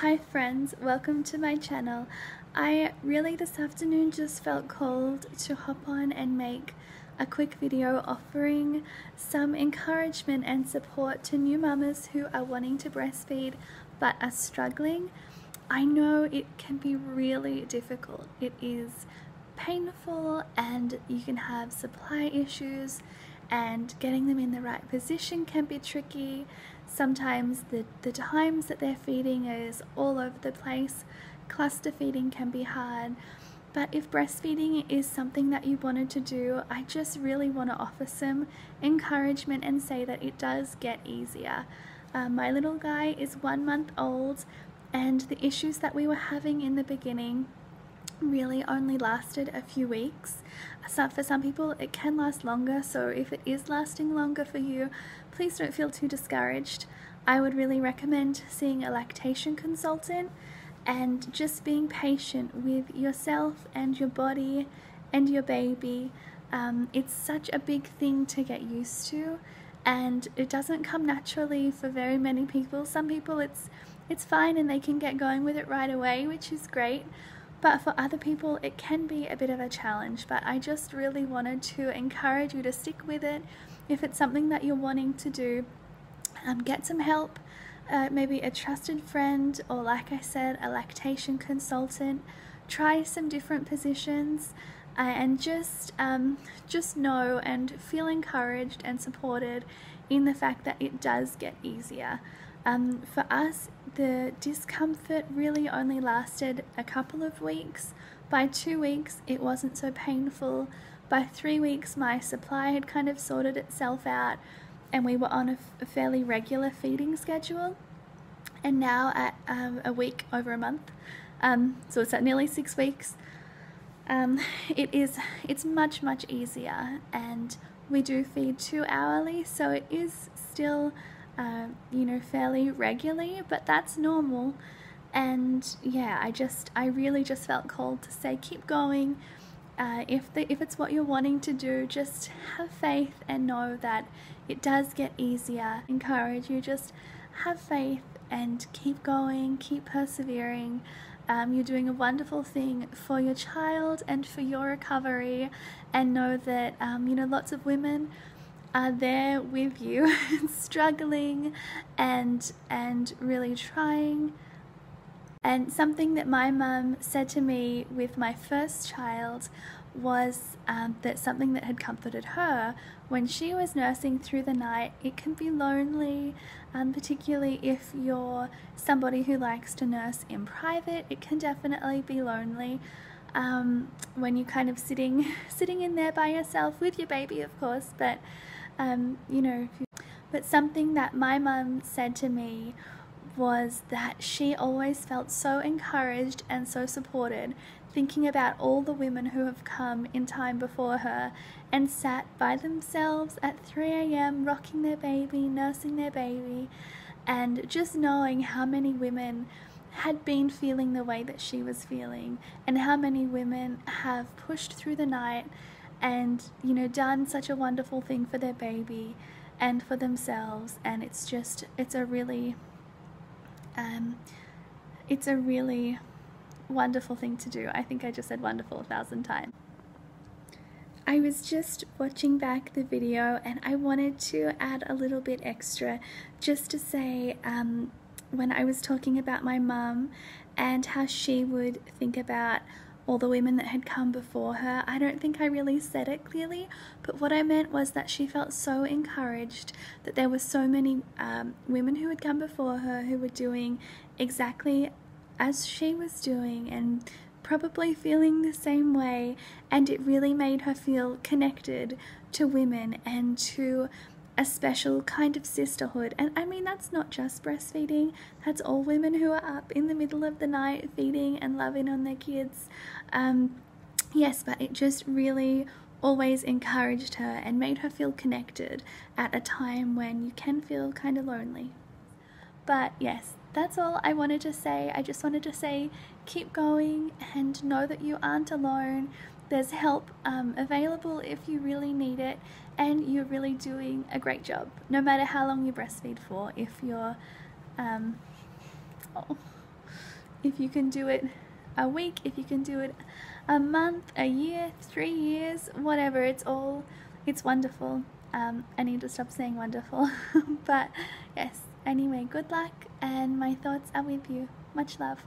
Hi friends, welcome to my channel. I really this afternoon just felt called to hop on and make a quick video offering some encouragement and support to new mamas who are wanting to breastfeed but are struggling. I know it can be really difficult. It is painful and you can have supply issues and getting them in the right position can be tricky. Sometimes the, the times that they're feeding is all over the place. Cluster feeding can be hard. But if breastfeeding is something that you wanted to do, I just really want to offer some encouragement and say that it does get easier. Uh, my little guy is one month old, and the issues that we were having in the beginning really only lasted a few weeks. So for some people it can last longer so if it is lasting longer for you please don't feel too discouraged. I would really recommend seeing a lactation consultant and just being patient with yourself and your body and your baby. Um, it's such a big thing to get used to and it doesn't come naturally for very many people. Some people it's it's fine and they can get going with it right away, which is great. But for other people, it can be a bit of a challenge. But I just really wanted to encourage you to stick with it. If it's something that you're wanting to do, um, get some help. Uh, maybe a trusted friend, or like I said, a lactation consultant. Try some different positions. Uh, and just um, just know and feel encouraged and supported in the fact that it does get easier. Um, for us, the discomfort really only lasted a couple of weeks. By two weeks, it wasn't so painful. By three weeks, my supply had kind of sorted itself out, and we were on a, fairly regular feeding schedule. And now, at um, a week over a month, um, so it's at nearly six weeks. Um, it is it's much much easier, and we do feed two hourly, so it is still uh, you know, fairly regularly, but that's normal. And yeah, I just, I really just felt called to say, keep going. Uh, if the, if it's what you're wanting to do, just have faith and know that it does get easier. Encourage you, just have faith and keep going, keep persevering. Um, you're doing a wonderful thing for your child and for your recovery, and know that um, you know lots of women are there with you, struggling and and really trying. And something that my mum said to me with my first child was um, that something that had comforted her when she was nursing through the night. It can be lonely, um, particularly if you're somebody who likes to nurse in private. It can definitely be lonely um, when you're kind of sitting sitting in there by yourself with your baby, of course, but um, you know, but something that my mum said to me was that she always felt so encouraged and so supported thinking about all the women who have come in time before her and sat by themselves at 3 a.m. rocking their baby, nursing their baby, and just knowing how many women had been feeling the way that she was feeling and how many women have pushed through the night and you know done such a wonderful thing for their baby and for themselves and it's just it's a really um, it's a really wonderful thing to do. I think I just said wonderful a thousand times. I was just watching back the video and I wanted to add a little bit extra just to say um, when I was talking about my mum and how she would think about all the women that had come before her. I don't think I really said it clearly, but what I meant was that she felt so encouraged that there were so many um, women who had come before her who were doing exactly as she was doing and probably feeling the same way, and it really made her feel connected to women and to a special kind of sisterhood. And I mean, that's not just breastfeeding, that's all women who are up in the middle of the night feeding and loving on their kids. Um, yes, but it just really always encouraged her and made her feel connected at a time when you can feel kind of lonely. But yes, that's all I wanted to say. I just wanted to say keep going and know that you aren't alone. There's help um, available if you really need it, and you're really doing a great job, no matter how long you breastfeed for. If you're, um, oh, if you can do it a week, if you can do it a month, a year, three years, whatever, it's all, it's wonderful. Um, I need to stop saying wonderful. but yes, anyway, good luck and my thoughts are with you. Much love.